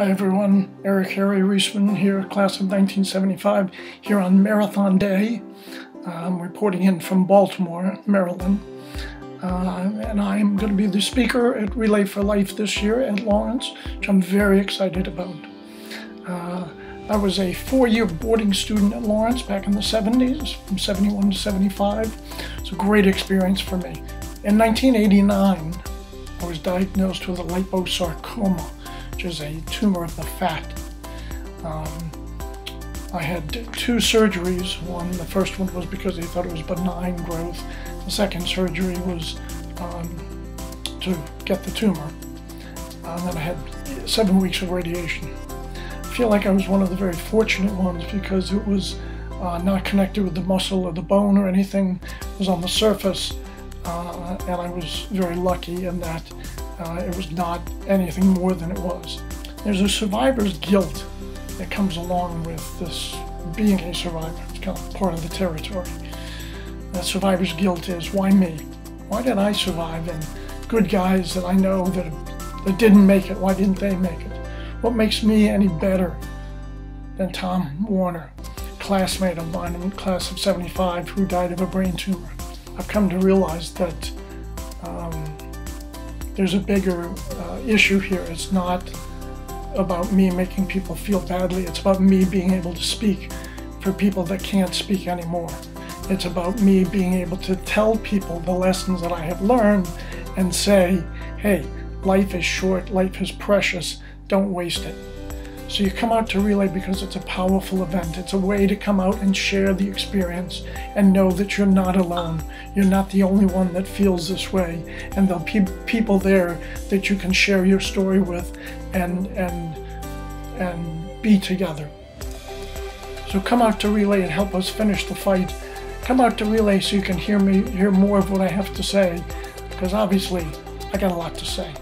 Hi everyone, Eric Harry Reisman here, class of 1975, here on Marathon Day. I'm reporting in from Baltimore, Maryland. Uh, and I'm going to be the speaker at Relay for Life this year at Lawrence, which I'm very excited about. Uh, I was a four-year boarding student at Lawrence back in the 70s, from 71 to 75. It's a great experience for me. In 1989, I was diagnosed with a liposarcoma is a tumor of the fat. Um, I had two surgeries. One, the first one was because they thought it was benign growth. The second surgery was um, to get the tumor. And then I had seven weeks of radiation. I feel like I was one of the very fortunate ones because it was uh, not connected with the muscle or the bone or anything. It was on the surface, uh, and I was very lucky in that uh, it was not anything more than it was. There's a survivor's guilt that comes along with this being a survivor. It's kind of part of the territory. That survivor's guilt is why me? Why did I survive? And good guys that I know that, that didn't make it, why didn't they make it? What makes me any better than Tom Warner, classmate of mine in class of 75 who died of a brain tumor? I've come to realize that um, there's a bigger uh, issue here. It's not about me making people feel badly. It's about me being able to speak for people that can't speak anymore. It's about me being able to tell people the lessons that I have learned and say, hey, life is short, life is precious, don't waste it. So you come out to Relay because it's a powerful event. It's a way to come out and share the experience and know that you're not alone. You're not the only one that feels this way. And there'll be people there that you can share your story with and, and, and be together. So come out to Relay and help us finish the fight. Come out to Relay so you can hear me, hear more of what I have to say, because obviously I got a lot to say.